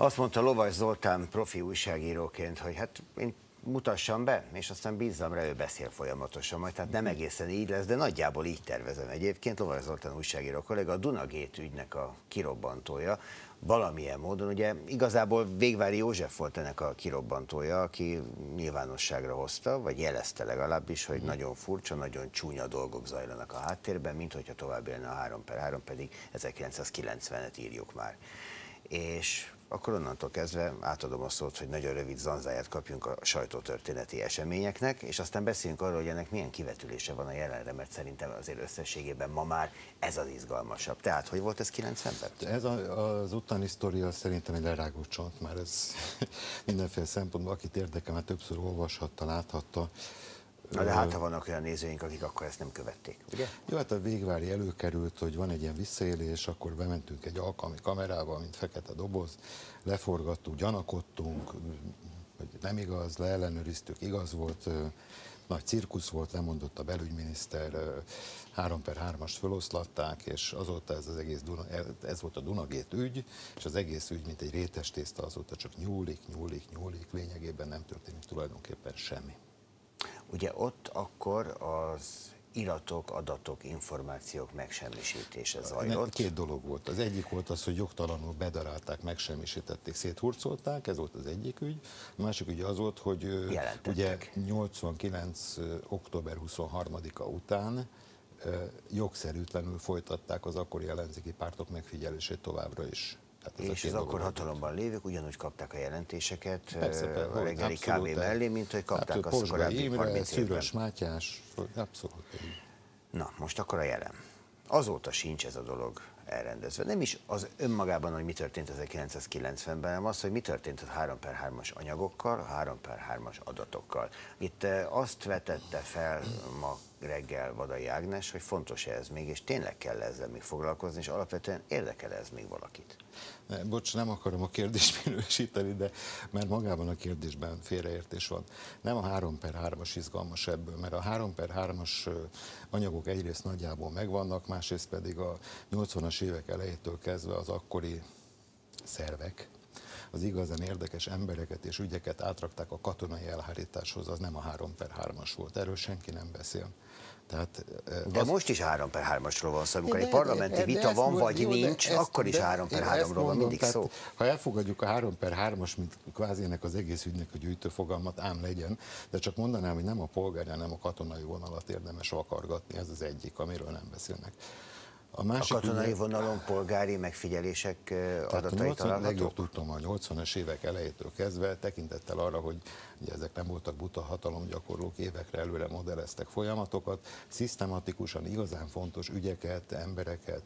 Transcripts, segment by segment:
Azt mondta Lovas Zoltán profi újságíróként, hogy hát én mutassam be, és aztán bízzam rá, ő beszél folyamatosan, majd tehát nem egészen így lesz, de nagyjából így tervezem egyébként. Lovas Zoltán újságíró kollega, a Dunagét ügynek a kirobbantója, valamilyen módon, ugye igazából Végvári József volt ennek a kirobbantója, aki nyilvánosságra hozta, vagy jelezte legalábbis, hogy nagyon furcsa, nagyon csúnya dolgok zajlanak a háttérben, mint hogyha tovább élne a 3 per 3, pedig 1990-et írjuk már. És akkor onnantól kezdve átadom a szót, hogy nagyon rövid zanzáját kapjunk a sajtótörténeti eseményeknek, és aztán beszéljünk arról, hogy ennek milyen kivetülése van a jelenre, mert szerintem azért összességében ma már ez az izgalmasabb. Tehát, hogy volt ez 90-ben? Ez a, az utáni sztoria szerintem egy lerágó csont, már ez mindenféle szempontból, akit érdekel, mert többször olvashatta, láthatta, Na de hát, ha vannak olyan nézőink, akik akkor ezt nem követték, ugye? Jó, hát a végvári előkerült, hogy van egy ilyen visszaélés, akkor bementünk egy alkalmi kamerával, mint fekete doboz, leforgattuk, gyanakodtunk, hogy nem igaz, leellenőriztük, igaz volt, nagy cirkusz volt, lemondott a belügyminiszter, 3 per 3-ast feloszlatták, és azóta ez az egész Duna, ez volt a Dunagét ügy, és az egész ügy, mint egy rétes tészta, azóta csak nyúlik, nyúlik, nyúlik, lényegében nem történik tulajdonképpen semmi. Ugye ott akkor az iratok, adatok, információk megsemmisítése zajlott. Két dolog volt. Az egyik volt az, hogy jogtalanul bedarálták, megsemmisítették, széthurcolták, ez volt az egyik ügy. A másik ügy az volt, hogy ugye 89. október 23-a után jogszerűtlenül folytatták az akkori ellenzéki pártok megfigyelését továbbra is. Tehát és az akkor hatalomban lévők ugyanúgy kapták a jelentéseket persze, a reggeli kávé mellé, mint hogy kapták hát, azt a korábbi Imre, 30 Szűrös Mátyás, abszolút. Na, most akkor a jelen. Azóta sincs ez a dolog elrendezve. Nem is az önmagában, hogy mi történt 1990-ben, hanem az, hogy mi történt a 3 per 3-as anyagokkal, a 3 per 3-as adatokkal. Itt azt vetette fel ma reggel Vadai Ágnes, hogy fontos -e ez még, és tényleg kell ezzel még foglalkozni, és alapvetően érdekel ez még valakit. Ne, bocs, nem akarom a kérdést minősíteni, de mert magában a kérdésben félreértés van. Nem a 3 per 3-as izgalmas ebből, mert a 3 per 3-as anyagok egyrészt nagyjából megvannak, másrészt pedig a 80-as évek elejétől kezdve az akkori szervek, az igazán érdekes embereket és ügyeket átrakták a katonai elhárításhoz, az nem a 3 per 3-as volt. Erről senki nem beszél. Tehát, de az... most is 3 per 3-asról van szó, amikor egy parlamenti vita van, vagy jó, nincs, ezt, akkor is 3 per 3-ról van mindig tehát, szó. Ha elfogadjuk a 3 per 3-as, mint kvázi ennek az egész ügynek a gyűjtőfogalmat, ám legyen, de csak mondanám, hogy nem a polgári, hanem a katonai vonalat érdemes vakargatni, ez az egyik, amiről nem beszélnek. A, másik a katonai ugye, vonalon polgári megfigyelések adatai találhatók? Legjobb tudtam a 80-as évek elejétől kezdve, tekintettel arra, hogy ugye ezek nem voltak buta hatalomgyakorlók, évekre előre modelleztek folyamatokat, szisztematikusan igazán fontos ügyeket, embereket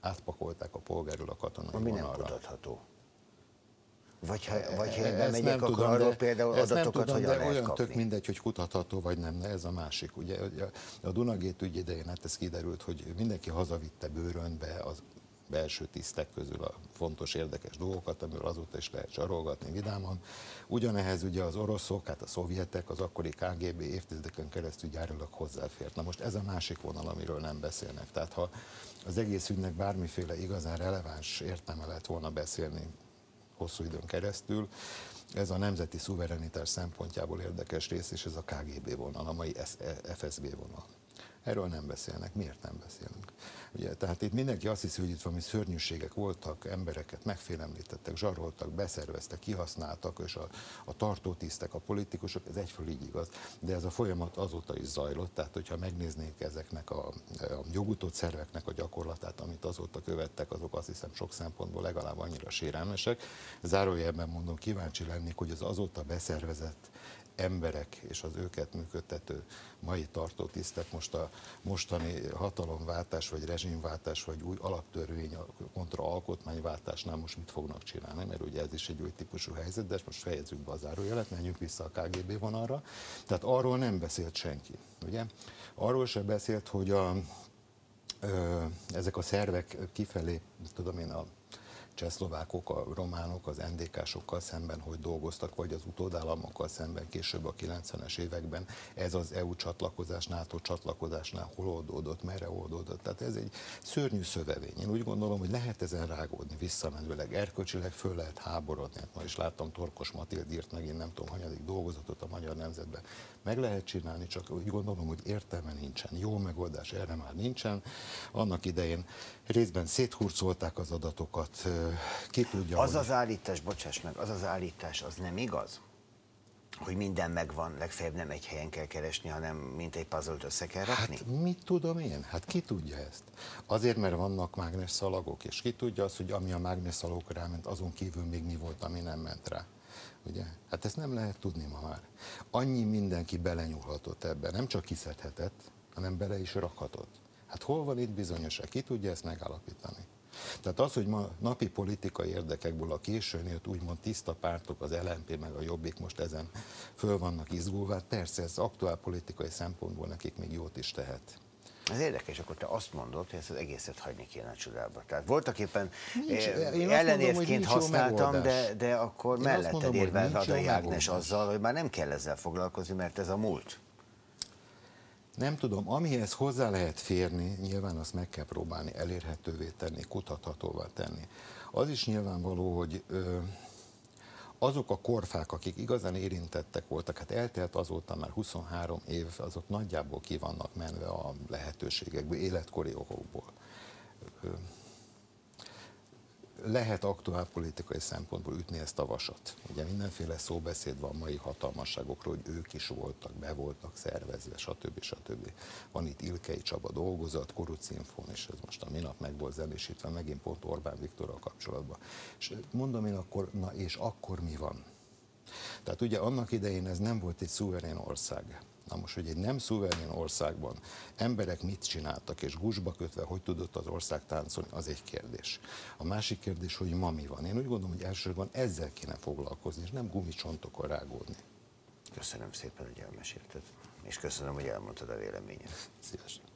átpakolták a polgárról a katonai Ami vonalra. nem kutatható. Vagy ha, vagy ha én nem megyek, akkor tudom, arról például ezt adatokat nem tudom, hogyan de olyan kapni? tök mindegy, hogy kutatható vagy nem, ez a másik. Ugye a Dunagét ügy idején hát ez kiderült, hogy mindenki hazavitte bőrönbe az belső tisztek közül a fontos, érdekes dolgokat, amiről azóta is lehet csarolgatni vidáman. Ugyanehhez ugye az oroszok, hát a szovjetek, az akkori KGB évtizedeken keresztül gyárilag hozzáfért. Na most ez a másik vonal, amiről nem beszélnek. Tehát ha az egész ügynek bármiféle igazán releváns értelme lett volna beszélni hosszú időn keresztül. Ez a nemzeti szuverenitás szempontjából érdekes rész, és ez a KGB vonal, a mai FSB vonal. Erről nem beszélnek. Miért nem beszélünk? Ugye, tehát itt mindenki azt hiszi, hogy itt valami szörnyűségek voltak, embereket megfélemlítettek, zsaroltak, beszerveztek, kihasználtak, és a, a tartótisztek, a politikusok, ez egyföl így igaz. De ez a folyamat azóta is zajlott, tehát hogyha megnéznék ezeknek a, a jogutott szerveknek a gyakorlatát, amit azóta követtek, azok azt hiszem sok szempontból legalább annyira sérelmesek. Zárójelben mondom, kíváncsi lennék, hogy az azóta beszervezett emberek és az őket működtető mai tartótisztek most a mostani hatalomváltás, vagy rezsimváltás, vagy új alaptörvény kontra alkotmányváltásnál most mit fognak csinálni, mert ugye ez is egy új típusú helyzet, de most fejezzük be a zárójelet, menjünk vissza a KGB vonalra. Tehát arról nem beszélt senki, ugye? Arról se beszélt, hogy a, ö, ezek a szervek kifelé, tudom én, a csehszlovákok, a románok, az NDK-sokkal szemben hogy dolgoztak, vagy az utódállamokkal szemben később a 90-es években. Ez az EU csatlakozás, NATO csatlakozásnál hol oldódott, merre oldódott. Tehát ez egy szörnyű szövevény. Én úgy gondolom, hogy lehet ezen rágódni visszamenőleg, erkölcsileg föl lehet háborodni. Hát ma is láttam Torkos Matild írt megint nem tudom, hanyadik dolgozatot a Magyar Nemzetben. Meg lehet csinálni, csak úgy gondolom, hogy értelme nincsen. Jó megoldás erre már nincsen. Annak idején részben széthurcolták az adatokat, ki tudja. Az hogy... az állítás, bocsáss meg, az az állítás, az nem igaz? hogy minden megvan, legfeljebb nem egy helyen kell keresni, hanem mint egy puzzle össze kell rakni? Hát mit tudom én? Hát ki tudja ezt? Azért, mert vannak mágnes szalagok, és ki tudja azt, hogy ami a mágnes szalagok ráment, azon kívül még mi volt, ami nem ment rá. Ugye? Hát ezt nem lehet tudni ma már. Annyi mindenki belenyúlhatott ebbe, nem csak kiszedhetett, hanem bele is rakhatott. Hát hol van itt bizonyosság? Ki tudja ezt megállapítani? Tehát az, hogy ma napi politikai érdekekből a későn jött úgymond tiszta pártok, az LNP meg a Jobbik most ezen föl vannak izgulva, hát persze ez aktuál politikai szempontból nekik még jót is tehet. Ez érdekes, akkor te azt mondod, hogy ezt az egészet hagyni kéne a csodába. Tehát voltak éppen eh, ellenérvként használtam, de, de akkor én melletted érvel Radai Ágnes azzal, hogy már nem kell ezzel foglalkozni, mert ez a múlt. Nem tudom, amihez hozzá lehet férni, nyilván azt meg kell próbálni elérhetővé tenni, kutathatóvá tenni. Az is nyilvánvaló, hogy ö, azok a korfák, akik igazán érintettek voltak, hát eltelt azóta már 23 év, azok nagyjából ki vannak menve a lehetőségekből, életkori okokból lehet aktuál politikai szempontból ütni ezt a vasat. Ugye mindenféle szóbeszéd van mai hatalmasságokról, hogy ők is voltak, be voltak szervezve, stb. stb. Van itt Ilkei Csaba dolgozat, Kurucinfon, és ez most a minap meg volt zenésítve, megint pont Orbán Viktorral kapcsolatban. És mondom én akkor, na és akkor mi van? Tehát ugye annak idején ez nem volt egy szuverén ország. Na most, hogy egy nem szuverén országban emberek mit csináltak, és gusba kötve, hogy tudott az ország táncolni, az egy kérdés. A másik kérdés, hogy ma mi van. Én úgy gondolom, hogy elsősorban ezzel kéne foglalkozni, és nem gumicsontokon rágódni. Köszönöm szépen, hogy elmesélted, és köszönöm, hogy elmondtad a véleményed. Szívesen.